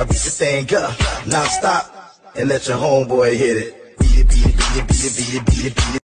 I beat the thing up, non-stop, and let your homeboy hit it. Beat it, beat it, beat it, beat it, beat it, beat it, beat it.